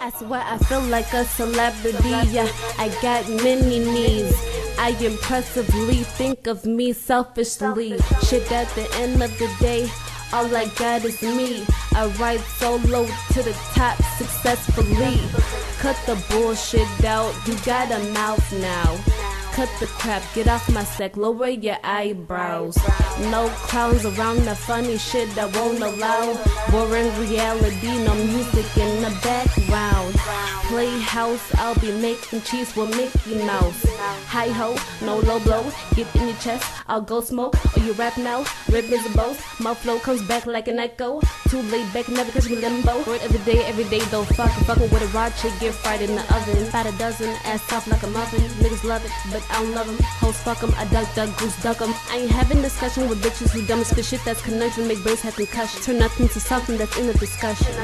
I swear I feel like a celebrity. Yeah, I got many needs. I impressively think of me selfishly. Shit, at the end of the day, all I got is me. I ride solo to the top successfully. Cut the bullshit out, you got a mouth now. Cut the crap, get off my sack, lower your eyebrows. No clowns around the funny shit that won't allow. Boring reality, no music in the background. Playhouse, I'll be making cheese with Mickey Mouse. Hi ho, no low blow, get in your chest, I'll go smoke. Or you rap now, rip is a both. My flow comes back like an echo. Too late back, never catch me limbo. Word every day, every day though. Fuckin' fuckin' with a raw chick, get fried in the oven. About a dozen, ass soft like a muffin. Niggas love it, but I don't love them. Hoes fuck 'em, I duck, duck, goose, duck duck 'em. I ain't having discussion with bitches who dumb as shit that's conundrum, make brains have concussion. Turn nothing to something that's in the discussion.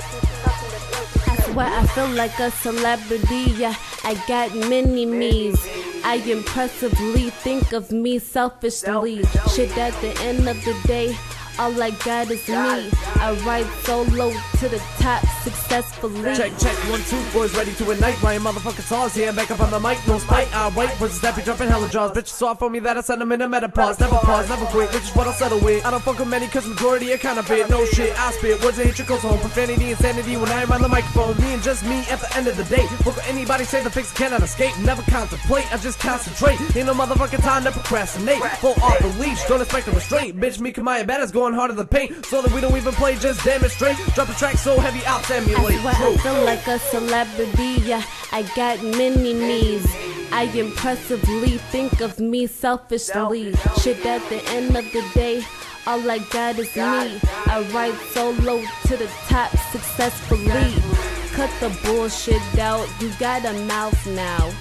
Swear I feel like a celebrity, yeah. I got many me's. I impressively think of me selfishly. Shit, at the end of the day, all I got is me. I ride solo to the top successfully. Check, check, one, two, boys ready to ignite. My motherfucking saws here, back up on the mic, no spite. I wait, was a snappy jumping hella jaws. Bitches saw for me that I send them in a menopause. Never pause, never quit, which is what I'll settle with. I don't fuck with many, cause majority are kind of bit. No shit, I spit words that hit your close home. Profanity, insanity when I am on the microphone. Me and just me at the end of the day. Fuck what anybody say, the fix cannot escape. Never contemplate, I just concentrate. Ain't no motherfucking time to procrastinate. Full off the leash, don't expect a restraint. Bitch, me, Kamiya Baadass going harder than paint. So that we don't even play, just demonstrate. Drop a track so heavy, I'll I emulate. swear I feel like a celebrity, yeah. I got many needs. I impressively think of me selfishly. Shit, at the end of the day, all I got is me. I ride solo to the top successfully. Cut the bullshit out, you got a mouth now.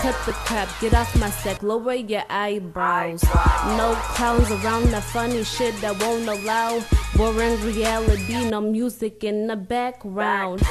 Cut the crap, get off my sack, lower your eyebrows. No clowns around the funny shit that won't allow. Boring reality, no music in the background.